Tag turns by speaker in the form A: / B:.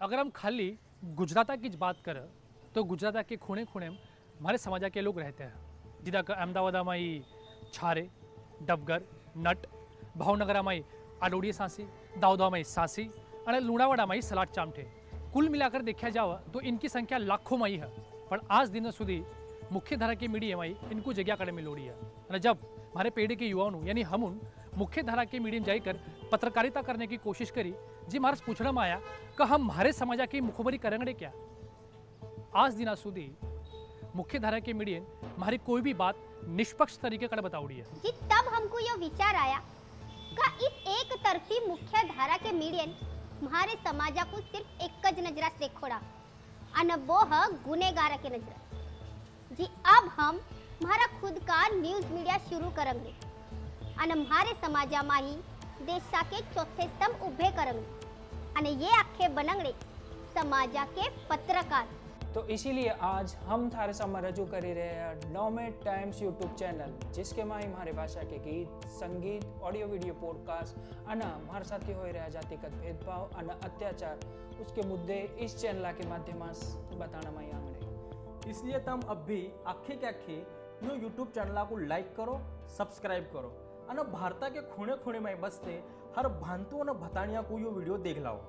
A: अगर हम खाली गुजराता की बात करें तो गुजराता के खूणे खूणे हमारे समाज के लोग रहते हैं। जिदा अहमदाबाद माई छारे, डबगर, नट, भावनगर माई अडोड़ी सांसी, दाऊदा माई सांसी और लुणावाड़ा माई सलाट चामठे। कुल मिलाकर देखा जाओ तो इनकी संख्या लाखों में माई है। पर आज दिन सुधी मुख्य धारा की मीडिया माई इनको जगह कड़े मिलोड़ी है। जब हमारे पेड़ के युवाओं यानी हम उन मुख्य धारा के मीडिया में जाकर पत्रकारिता करने की कोशिश करी। जी मारे पूछना में आया कि हम हमारे समाज की मुखबरी करेंगे क्या? आज दिना સુધી मुख्य धारा के मीडिया हमारी कोई भी बात निष्पक्ष तरीके कर बताउड़ी है।
B: जी, तब हमको ये विचार आया का इस एक तरफी मुख्य धारा के मीडियन हमारे समाजा को सिर्फ़ एक ज नजरा से देखोड़ा, अन वो है गुनेगार के नजरा। जी, अब हम हमारा खुद का न्यूज़ मीडिया शुरू करेंगे। अन हमारे समाजा में ही देशा के चौथे स्तंभ उभे करेंगे अने ये आखे बनंगड़े समाजा के पत्रकार
C: तो इसीलिए आज हम थारे सामने रजू કરી રહ્યા हैं नोमेड टाइम्स यूट्यूब चैनल जिसके में हमारे भाषा के गीत संगीत ऑडियो वीडियो पॉडकास्ट अना हमारे साथ हो रहा जातिगत भेदभाव अना अत्याचार उसके मुद्दे इस चैनल के माध्यम से बताना मैं आंगड़े
D: इसलिए तुम अब भी आखे के आखे न्यू यूट्यूब चैनल को लाइक करो सब्सक्राइब करो અને ભારતા કે ખૂણે ખૂણેમાં બસતે હર ભાંતુ અને ભતાણિયા કોઈ વિડીયો દેખ લાવો